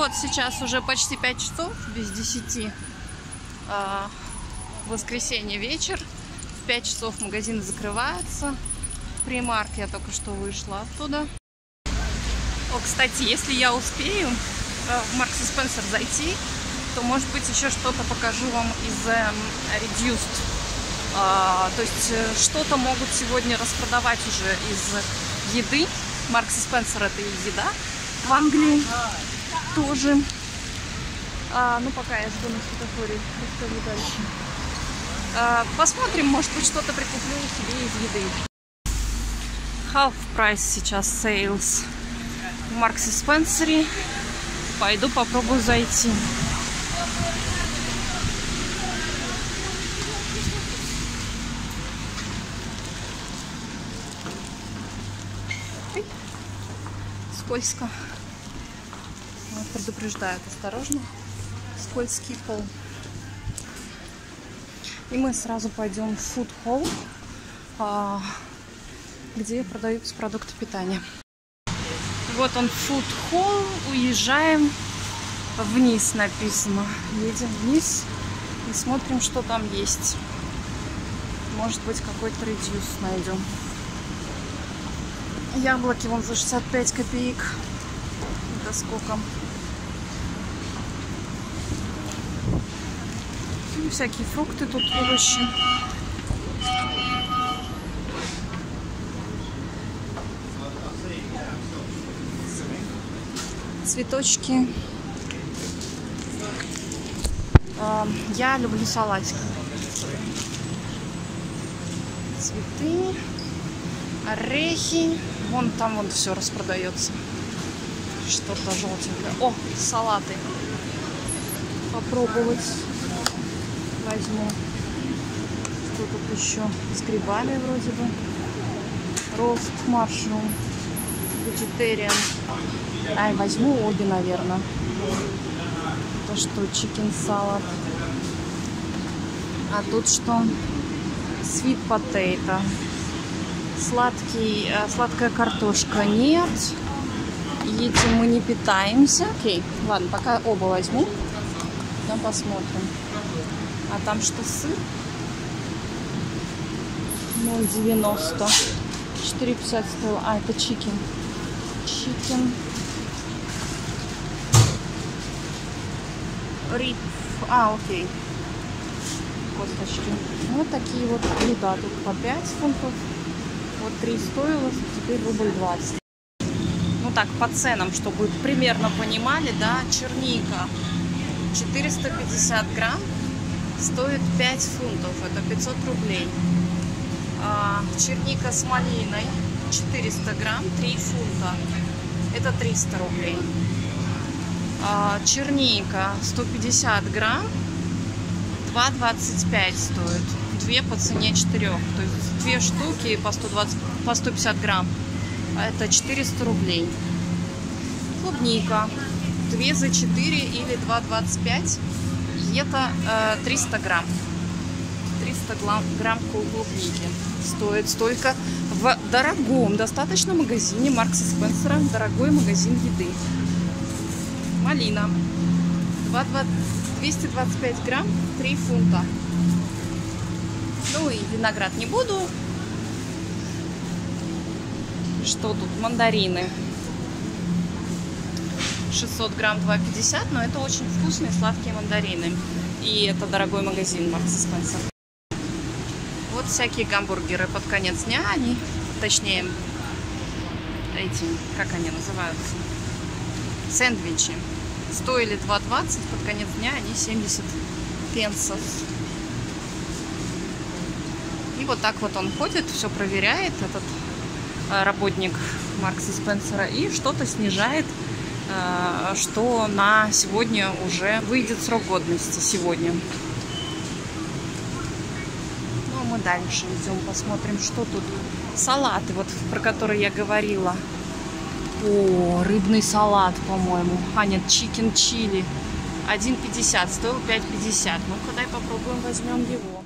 Вот сейчас уже почти 5 часов, без 10. А, воскресенье вечер. В 5 часов магазины закрываются. Примарк я только что вышла оттуда. О, кстати, если я успею э, в Маркс и Спенсер зайти, то, может быть, еще что-то покажу вам из э, Reduced. А, то есть э, что-то могут сегодня распродавать уже из еды. Маркс и Спенсер это еда в Англии тоже. А, ну, пока я жду на светофоре, расскажу дальше. А, посмотрим, может быть, что-то прикуплю себе из еды. Half price сейчас sales в Маркс и Спенсере. Пойду попробую зайти. Скользко. Вот, предупреждают осторожно. Скользкий пол. И мы сразу пойдем в Food Hall, а, где продаются продукты питания. Вот он Food Hall. Уезжаем вниз написано. Едем вниз и смотрим, что там есть. Может быть, какой-то редюс найдем. Яблоки вон за 65 копеек. Это сколько? Всякие фрукты тут, овощи. Цветочки. А, я люблю салатик. Цветы, орехи. Вон там вон все распродается. Что-то желтенькое. О, салаты. Попробовать возьму. Что тут еще? С грибами вроде бы. Рост маршрум. Vegetarian. Ай, возьму обе, наверное. Это что, чикен салат. А тут что? Sweet potato. Сладкий, э, сладкая картошка нет. Этим мы не питаемся. Окей, ладно, пока оба возьму. Потом посмотрим. А там что, сыр? 0,90. 4,50 стоил. А, это chicken. Chicken. Рип. А, окей. Косточки. Вот такие вот блюда. Тут по 5 фунтов. Вот 3 стоило, теперь рубль 20. Ну так, по ценам, чтобы примерно понимали, да, черника 450 грамм стоит 5 фунтов, это 500 рублей. А, черника с малиной 400 грамм, 3 фунта, это 300 рублей. А, черника 150 грамм, 2,25 стоит. Две по цене 4. То есть две штуки по, 120, по 150 грамм. Это 400 рублей. Клубника. Две за 4 или 2,25 это э, 300 грамм. 300 грамм клубники стоит столько в дорогом достаточно магазине Маркса Спенсера. Дорогой магазин еды. Малина. 2, 2, 225 грамм, 3 фунта. Ну и виноград не буду. Что тут? Мандарины. 600 грамм 2,50, но это очень вкусные сладкие мандарины. И это дорогой магазин Маркс Спенсер. Вот всякие гамбургеры под конец дня, они, точнее, эти, как они называются, сэндвичи. Стоили 2,20, под конец дня они 70 пенсов. И вот так вот он ходит, все проверяет, этот э, работник Маркса Спенсера, и что-то снижает что на сегодня уже выйдет срок годности сегодня. Ну, а мы дальше идем, посмотрим, что тут. Салаты, вот про которые я говорила. О, рыбный салат, по-моему. А, нет, чикен чили. 1,50, стоил 5,50. Ну-ка, дай попробуем, возьмем его.